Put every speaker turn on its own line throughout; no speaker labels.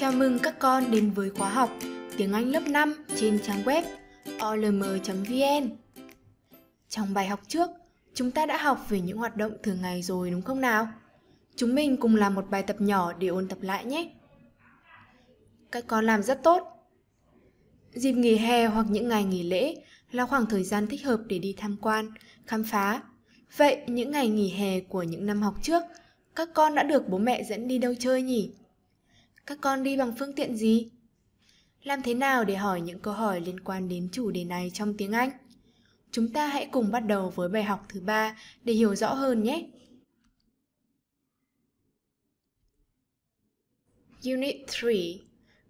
Chào mừng các con đến với khóa học tiếng Anh lớp 5 trên trang web olm.vn. Trong bài học trước, chúng ta đã học về những hoạt động thường ngày rồi đúng không nào? Chúng mình cùng làm một bài tập nhỏ để ôn tập lại nhé. Các con làm rất tốt. Dịp nghỉ hè hoặc những ngày nghỉ lễ là khoảng thời gian thích hợp để đi tham quan, khám phá. Vậy những ngày nghỉ hè của những năm học trước, các con đã được bố mẹ dẫn đi đâu chơi nhỉ? Các con đi bằng phương tiện gì? Làm thế nào để hỏi những câu hỏi liên quan đến chủ đề này trong tiếng Anh? Chúng ta hãy cùng bắt đầu với bài học thứ ba để hiểu rõ hơn nhé. Unit 3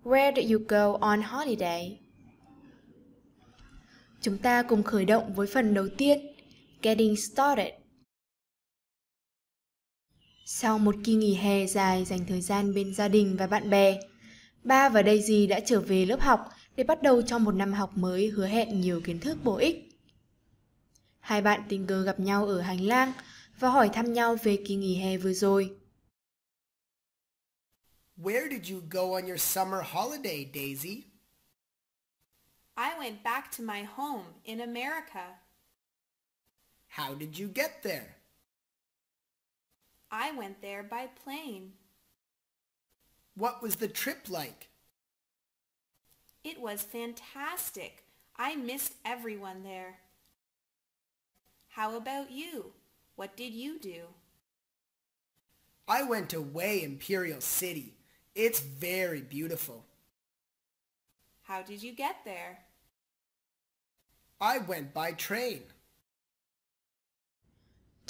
Where did you go on holiday? Chúng ta cùng khởi động với phần đầu tiên, Getting Started. Sau một kỳ nghỉ hè dài dành thời gian bên gia đình và bạn bè, Ba và Daisy đã trở về lớp học để bắt đầu cho một năm học mới hứa hẹn nhiều kiến thức bổ ích. Hai bạn tình cờ gặp nhau ở hành lang và hỏi thăm nhau về kỳ nghỉ hè vừa rồi.
Where did you go on your summer holiday, Daisy?
I went back to my home in America.
How did you get there?
I went there by plane.
What was the trip like?
It was fantastic. I missed everyone there. How about you? What did you do?
I went to Way Imperial City. It's very beautiful.
How did you get there?
I went by train.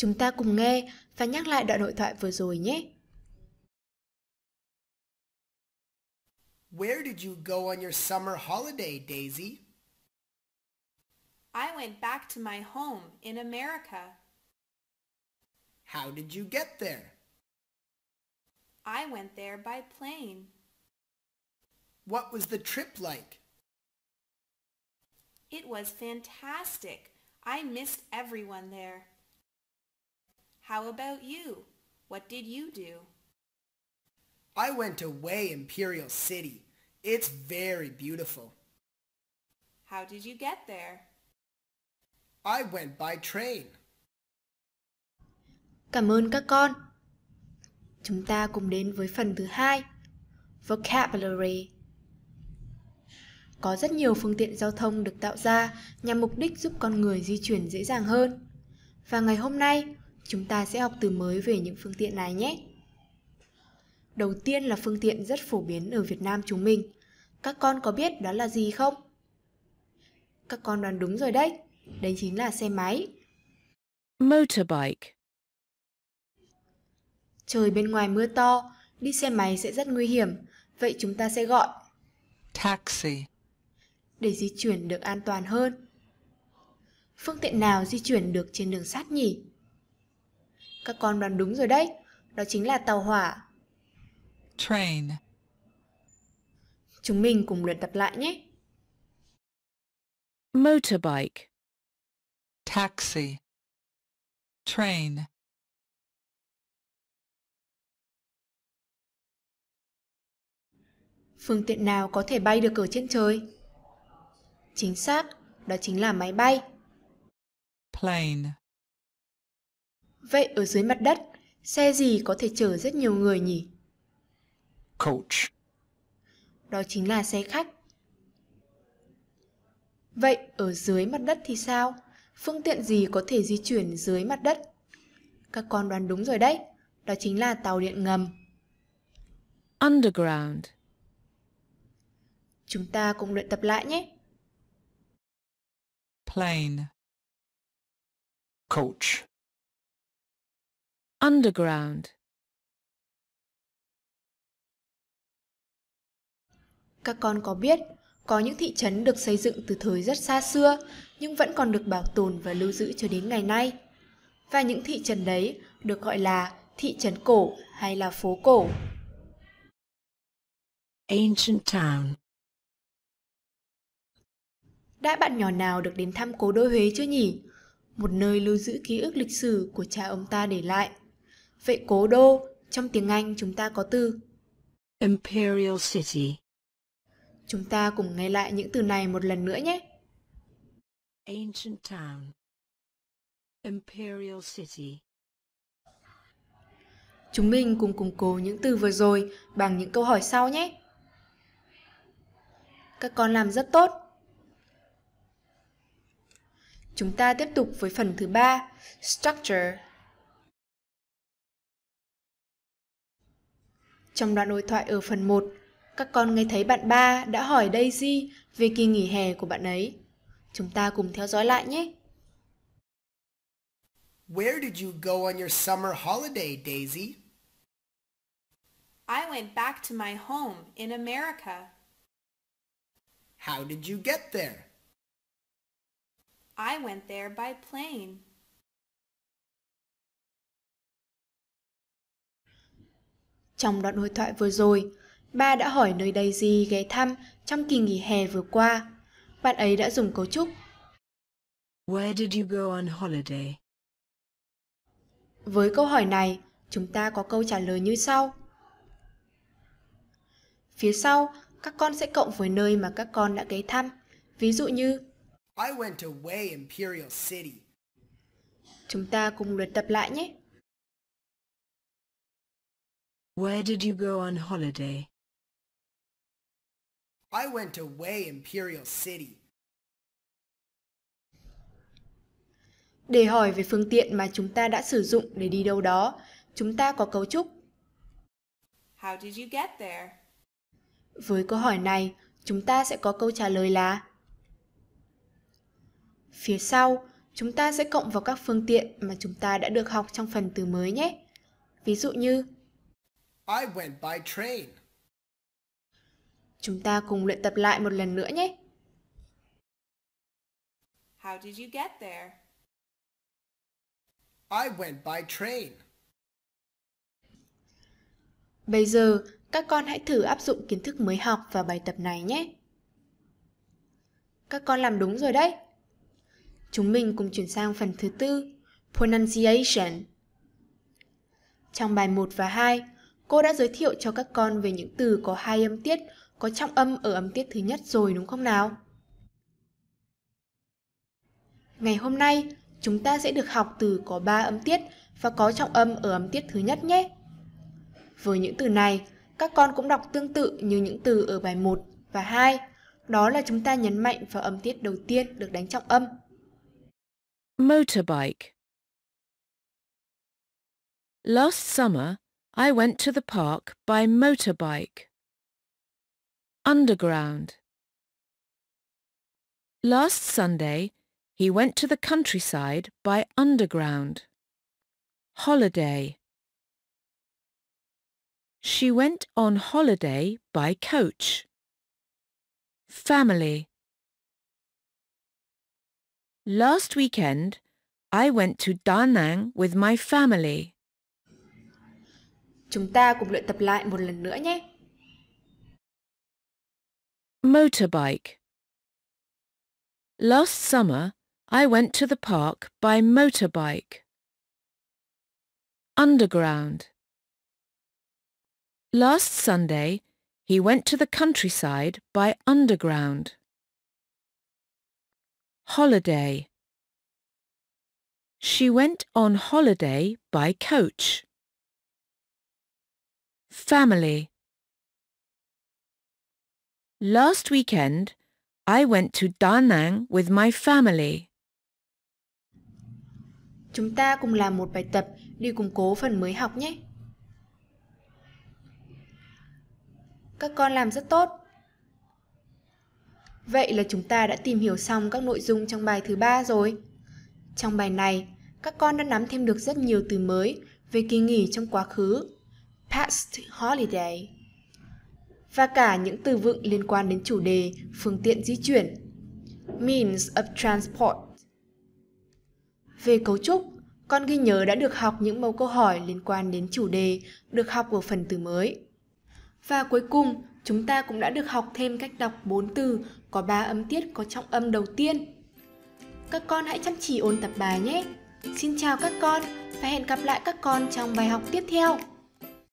Chúng ta cùng nghe và nhắc lại đoạn hội thoại vừa rồi nhé.
Where did you go on your summer holiday, Daisy?
I went back to my home in America.
How did you get there?
I went there by plane.
What was the trip like?
It was fantastic. I missed everyone there. How about you? What did you do?
I went to Way Imperial City. It's very beautiful.
How did you get there?
I went by train.
Cảm ơn các con. Chúng ta cùng đến với phần thứ hai, vocabulary. Có rất nhiều phương tiện giao thông được tạo ra nhằm mục đích giúp con người di chuyển dễ dàng hơn. Và ngày hôm nay, chúng ta sẽ học từ mới về những phương tiện này nhé. Đầu tiên là phương tiện rất phổ biến ở Việt Nam chúng mình. Các con có biết đó là gì không? Các con đoán đúng rồi đấy. Đấy chính là xe máy.
Motorbike.
Trời bên ngoài mưa to, đi xe máy sẽ rất nguy hiểm. Vậy chúng ta sẽ gọi
Taxi.
để di chuyển được an toàn hơn. Phương tiện nào di chuyển được trên đường sắt nhỉ? Các con đoán đúng rồi đấy. Đó chính là tàu hỏa.
Train.
Chúng mình cùng luyện tập lại nhé.
Motorbike. Taxi. Train.
Phương tiện nào có thể bay được ở trên trời? Chính xác, đó chính là máy bay.
Plane.
Vậy ở dưới mặt đất, xe gì có thể chở rất nhiều người nhỉ?
Coach.
Đó chính là xe khách. Vậy ở dưới mặt đất thì sao? Phương tiện gì có thể di chuyển dưới mặt đất? Các con đoán đúng rồi đấy, đó chính là tàu điện ngầm.
Underground.
Chúng ta cùng luyện tập lại nhé.
Plane. Coach. Underground.
Các con có biết, có những thị trấn được xây dựng từ thời rất xa xưa nhưng vẫn còn được bảo tồn và lưu giữ cho đến ngày nay. Và những thị trấn đấy được gọi là thị trấn cổ hay là phố cổ.
Ancient town.
Đã bạn nhỏ nào được đến thăm cố đô Huế chưa nhỉ? Một nơi lưu giữ ký ức lịch sử của cha ông ta để lại. Vậy cố đô, trong tiếng Anh chúng ta có từ
Imperial City.
Chúng ta cùng nghe lại những từ này một lần nữa nhé.
Ancient Town. Imperial City.
Chúng mình cùng củng cố những từ vừa rồi bằng những câu hỏi sau nhé. Các con làm rất tốt. Chúng ta tiếp tục với phần thứ ba, structure. Trong đoạn đối thoại ở phần 1, các con nghe thấy bạn ba đã hỏi Daisy về kỳ nghỉ hè của bạn ấy. Chúng ta cùng theo dõi lại nhé.
Where did you go on your summer holiday, Daisy?
I went back to my home in America.
How did you get there?
I went there by plane.
Trong đoạn hội thoại vừa rồi, ba đã hỏi nơi Daisy ghé thăm trong kỳ nghỉ hè vừa qua. Bạn ấy đã dùng cấu trúc
Where did you go on holiday?
Với câu hỏi này, chúng ta có câu trả lời như sau. Phía sau, các con sẽ cộng với nơi mà các con đã ghé thăm. Ví dụ như,
I went to Way Imperial City.
chúng ta cùng luyện tập lại nhé.
Where did you go on holiday?
I went to Way Imperial City.
Để hỏi về phương tiện mà chúng ta đã sử dụng để đi đâu đó, chúng ta có cấu trúc.
How did you get there?
Với câu hỏi này, chúng ta sẽ có câu trả lời là Phía sau, chúng ta sẽ cộng vào các phương tiện mà chúng ta đã được học trong phần từ mới nhé. Ví dụ như,
I went by train.
chúng ta cùng luyện tập lại một lần nữa nhé.
How did you get there?
I went by train.
Bây giờ, các con hãy thử áp dụng kiến thức mới học vào bài tập này nhé. Các con làm đúng rồi đấy. Chúng mình cùng chuyển sang phần thứ tư, pronunciation. Trong bài 1 và 2, cô đã giới thiệu cho các con về những từ có hai âm tiết, có trọng âm ở âm tiết thứ nhất rồi đúng không nào? Ngày hôm nay, chúng ta sẽ được học từ có ba âm tiết và có trọng âm ở âm tiết thứ nhất nhé. Với những từ này, các con cũng đọc tương tự như những từ ở bài 1 và 2. Đó là chúng ta nhấn mạnh vào âm tiết đầu tiên được đánh trọng âm.
Motorbike. Last summer, I went to the park by motorbike. Underground. Last Sunday, he went to the countryside by underground. Holiday. She went on holiday by coach. Family. Last weekend, I went to Da Nang with my family.
Chúng ta cùng luyện tập lại một lần nữa nhé.
Motorbike. Last summer, I went to the park by motorbike. Underground. Last Sunday, he went to the countryside by underground. Holiday. She went on holiday by coach. Family. Last weekend, I went to Da Nang with my family.
Chúng ta cùng làm một bài tập đi củng cố phần mới học nhé. Các con làm rất tốt. Vậy là chúng ta đã tìm hiểu xong các nội dung trong bài thứ ba rồi. Trong bài này, các con đã nắm thêm được rất nhiều từ mới về kỳ nghỉ trong quá khứ, past holiday, và cả những từ vựng liên quan đến chủ đề phương tiện di chuyển, means of transport. Về cấu trúc, con ghi nhớ đã được học những mẫu câu hỏi liên quan đến chủ đề được học ở phần từ mới. Và cuối cùng, chúng ta cũng đã được học thêm cách đọc 4 từ có 3 âm tiết có trọng âm đầu tiên. Các con hãy chăm chỉ ôn tập bài nhé. Xin chào các con và hẹn gặp lại các con trong bài học tiếp theo.